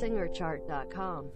SingerChart.com.